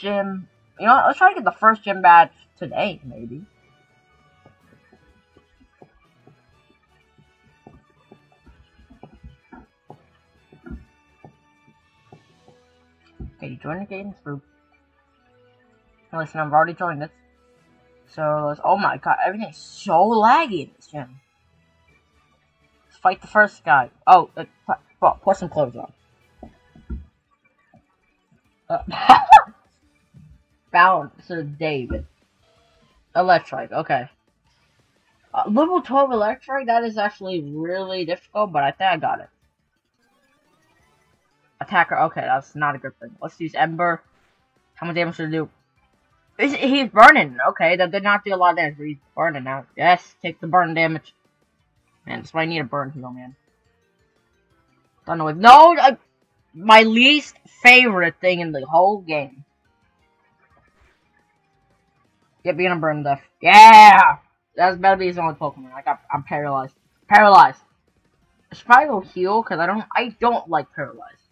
gym. You know, let's try to get the first gym badge today, maybe. Okay, join the games group. Listen, I've already joined it. So, let's, oh my god, everything's so laggy in this gym. Let's fight the first guy. Oh, uh, put, put some clothes on. Uh, Bouncer David. Electric, okay. Uh, level 12 Electric, that is actually really difficult, but I think I got it. Attacker, okay, that's not a good thing. Let's use Ember. How much damage should it do? Is, he's burning, okay, that did not do a lot of damage, he's burning now. Yes, take the burn damage. Man, that's why I need a burn heal, man. Don't know what- No! I, my least favorite thing in the whole game. Get being a burn death. Yeah! That's better be his only Pokemon. Like, I'm, I'm paralyzed. Paralyzed. I should probably go heal, because I don't, I don't like paralyzed.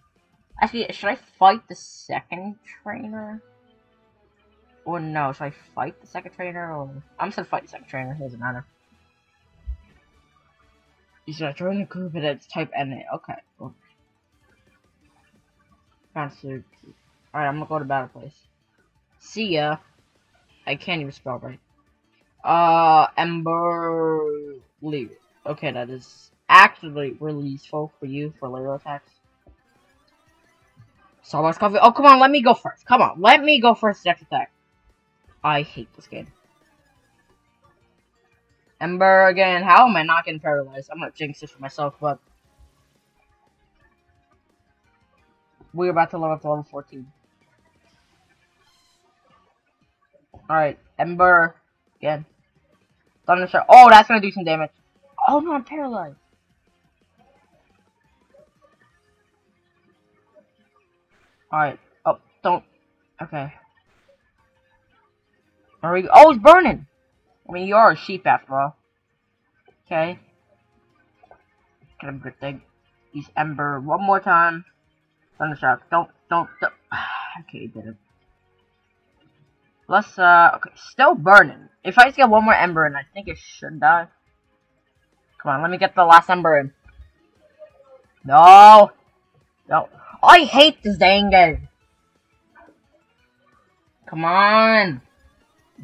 Actually, should I fight the second trainer? Or no, should I fight the second trainer? Or I'm just gonna fight the second trainer, it doesn't matter. You should join the group and it's type NA. Okay. Cool. Alright, I'm gonna go to Battle Place. See ya. I can't even spell right. Uh, Ember Leave. Okay, that is actually really useful for you for later attacks. Starbucks coffee. Oh, come on, let me go first. Come on, let me go first next attack. I hate this game. Ember again. How am I not getting paralyzed? I'm gonna jinx it for myself, but we're about to level up to level 14. Alright, Ember again. Thunder Shower. Oh, that's gonna do some damage. Oh no, I'm paralyzed. Alright. Oh, don't. Okay. Are we? Oh, it's burning. I mean, you are a sheep after all. Okay. Get a good thing. Use Ember one more time. Thundershock. Don't, don't, don't. okay, did it. Let's, uh, okay, still burning. If I just get one more Ember in, I think it should die. Come on, let me get the last Ember in. No! No. I hate this dang game. Come on.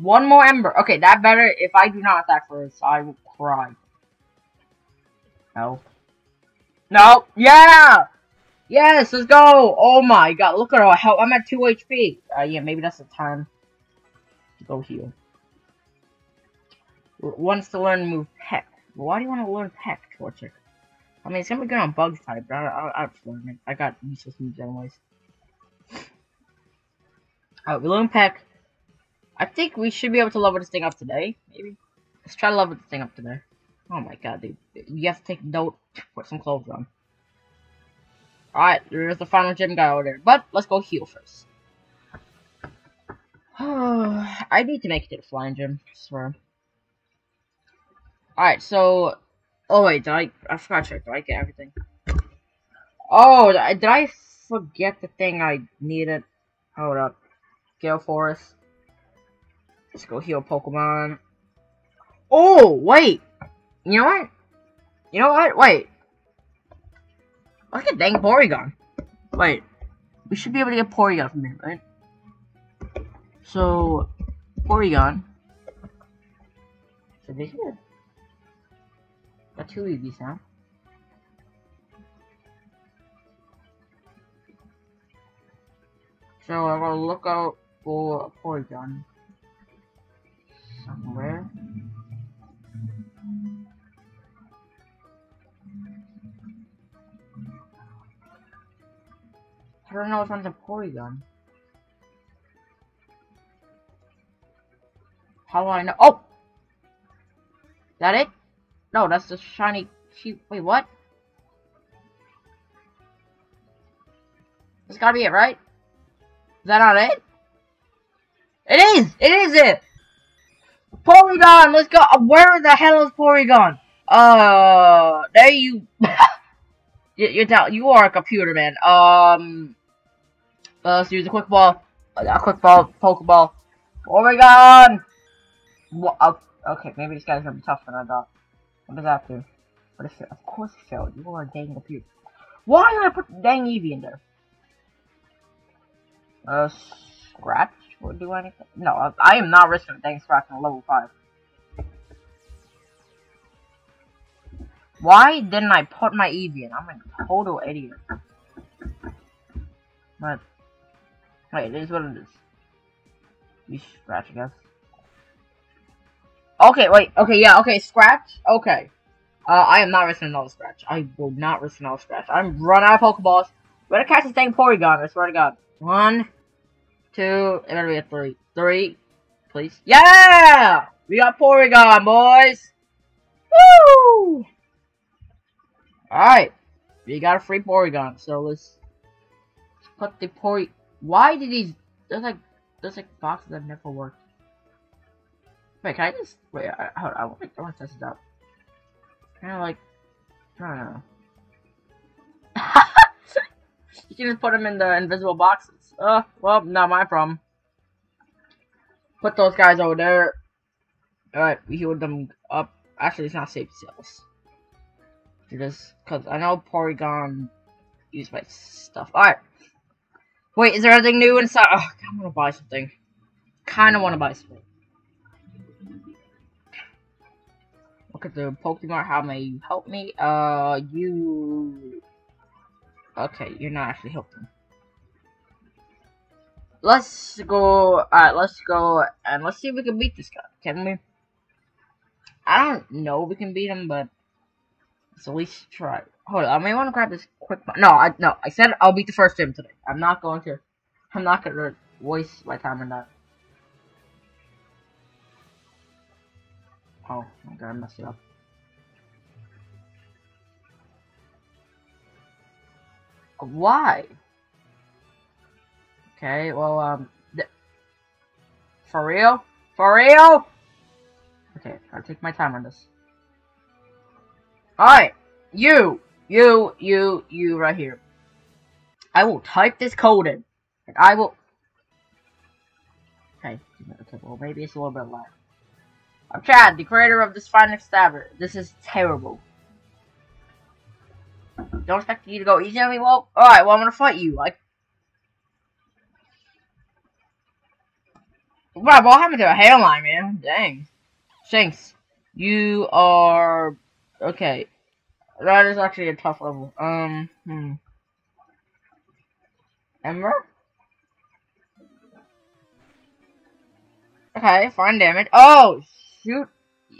One more Ember. Okay, that better. If I do not attack first, I will cry. No. No. Yeah! Yes, let's go! Oh my god, look at all how I'm at 2 HP. Uh, yeah, maybe that's the time go heal. Wants to learn move Peck. Why do you want to learn Peck, Torchic? I mean, it's gonna be good on Bug type, but I, I, I just learn it. I got useless moves anyways. Alright, we learn Peck. I think we should be able to level this thing up today, maybe. Let's try to level this thing up today. Oh my god, dude. You have to take note, put some clothes on. Alright, there's the final gym guy over there. But, let's go heal first. I need to make it to the flying gym, I swear. Alright, so... Oh wait, did I... I forgot to check, did I get everything? Oh, did I forget the thing I needed? Hold up. Gale Forest. Let's go heal Pokemon. Oh, wait! You know what? You know what? Wait. Look at dang Porygon. Wait. We should be able to get Porygon from here, right? So. Should be here. Got two EVs now. So, I'm gonna look out for Porygon. Somewhere. I don't know which one's a Porygon. How do I know? Oh! Is that it? No, that's the shiny sheep. Wait, what? That's gotta be it, right? Is that not it? It is! It is it! Porygon! Let's go! Where the hell is Porygon? Uh, there you... you you're down. You are a computer, man. Um... Uh, let's use a quick ball. A quick ball, Pokeball. Oh What? Okay, maybe this guy's gonna be tougher than I thought. What does that do? But if of course it failed. You are a dang computer. Why did I put dang Eevee in there? Uh, scratch would do anything? No, I, I am not risking dang scratch on level 5. Why didn't I put my Eevee in? I'm a total idiot. But, wait, it is what it is. We scratch, I guess. Okay, wait, okay, yeah, okay, scratch, okay. Uh, I am not risking another scratch. I will not risk another scratch. I'm run out of Pokeballs. I'm gonna catch this dang Porygon, I swear to god. One, two, it better be a three. Three, please. Yeah! We got Porygon, boys! Woo! Alright. We got a free Porygon, so let's put the Pory... Why did these... There's like... There's like boxes that never work. Wait, can I just... Wait, I, hold on, I want, to test this out. Kind of like... I don't know. you can just put them in the invisible boxes. Uh, well, not my problem. Put those guys over there. Alright, we healed them up. Actually, it's not safe cells. Just because I know Porygon used my stuff. Alright. Wait, is there anything new inside? Oh, I want to buy something. Kind of want to buy something. Look at the Pokemon. How may you help me? Uh, you... Okay, you're not actually helping. Let's go... Alright, let's go and let's see if we can beat this guy. Can we? I don't know we can beat him, but... Let's at least try. Hold on, I may want to grab this quick... No, I no, I said I'll beat the first gym today. I'm not going to... I'm not going to waste my time on that. Oh, my god, I messed it up. Why? Okay, well, um... For real? For real? Okay, I'll take my time on this. Alright, you, you, you, you right here. I will type this code in, and I will... Okay, okay, well maybe it's a little bit loud. I'm Chad, the creator of this fine stabber. This is terrible. Don't expect you to go easy on me, well, alright, well I'm gonna fight you, like... What happened to a hairline, man? Dang. Shanks, you are... Okay. That is actually a tough level. Um, hmm. Ember? Okay, fine damage. Oh, shoot.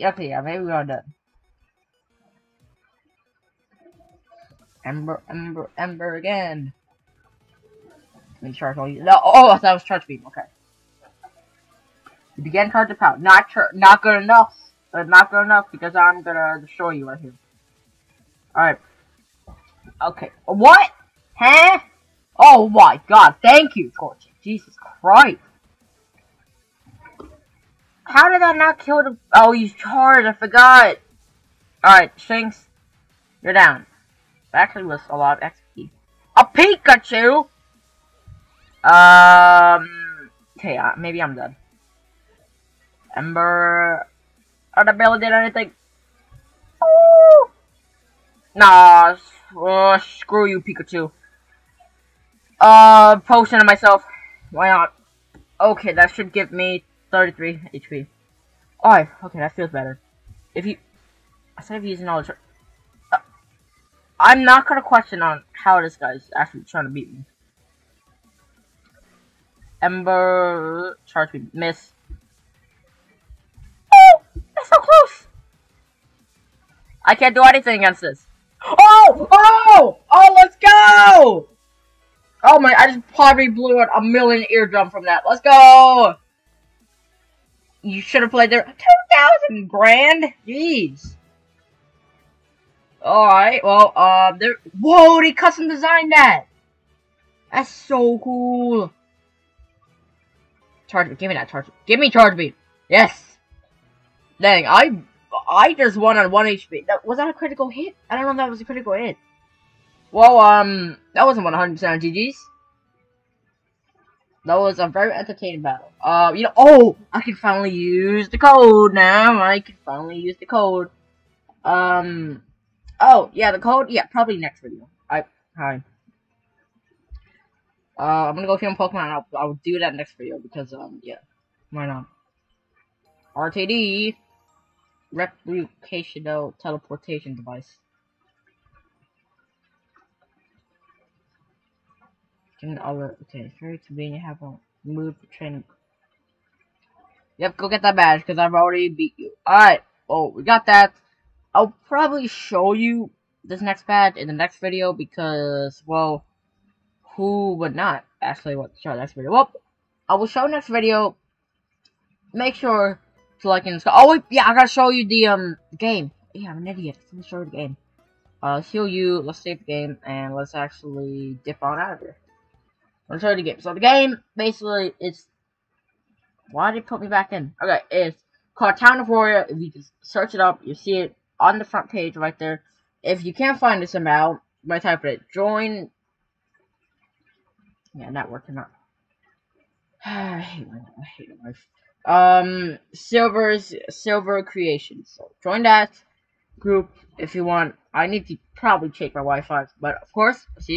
Okay, yeah, maybe we are done. Ember, Ember, Ember again. Let me charge all you. No, oh, that was charge beam. Okay. You begin charge of power. Not not good enough. Uh, not good enough because I'm gonna destroy you right here. Alright. Okay. What? Huh? Oh my god, thank you, Torch. Jesus Christ. How did that not kill the- Oh, he's charged, I forgot. Alright, Shanks, you're down. Actually was a lot of XP. A Pikachu! Um, okay, uh, maybe I'm done. Ember, are the Bella did anything? Oh! Nah, uh, screw you, Pikachu. Uh, potion on myself. Why not? Okay, that should give me 33 HP. Alright, okay, that feels better. If you... Instead of using all the... Uh, I'm not gonna question on how this guy's actually trying to beat me. Ember... Charge me. Miss. Oh! That's so close! I can't do anything against this. Oh! Oh! Oh, let's go! Oh my, I just probably blew out a million eardrum from that. Let's go! You should have played there. 2,000 grand? Jeez. Alright, well, uh, there. Whoa, they custom designed that! That's so cool. Charge me, give me that charge. Give me charge beam. Yes. Dang, I I just won on 1 HP. That, was that a critical hit? I don't know if that was a critical hit. Well, um, that wasn't 100% GG's. That was a very entertaining battle. Uh, you know, oh, I can finally use the code now. I can finally use the code. Um, oh, yeah, the code, yeah, probably next video. I, hi. Uh, I'm gonna go film Pokemon, I'll, I'll do that next video, because, um, yeah, why not? RTD, Replicational Teleportation Device. Can other, okay, very convenient, have move training. Yep, go get that badge, because I've already beat you. Alright, oh, we got that. I'll probably show you this next badge in the next video, because, well, who would not actually want to show next video? Well, I will show next video. Make sure to like and subscribe. Oh wait, yeah, I gotta show you the um game. Yeah, I'm an idiot. Let me show you the game. Uh, heal you. Let's save the game and let's actually dip on out of here. Let's show the game. So the game basically it's. Why did it put me back in? Okay, it's called Town of Warrior. If you just search it up, you see it on the front page right there. If you can't find it somehow, by type it, join yeah, not working out. I hate my I hate my life. Um, Silver's Silver Creations. So join that group if you want. I need to probably check my Wi-Fi, but of course, see.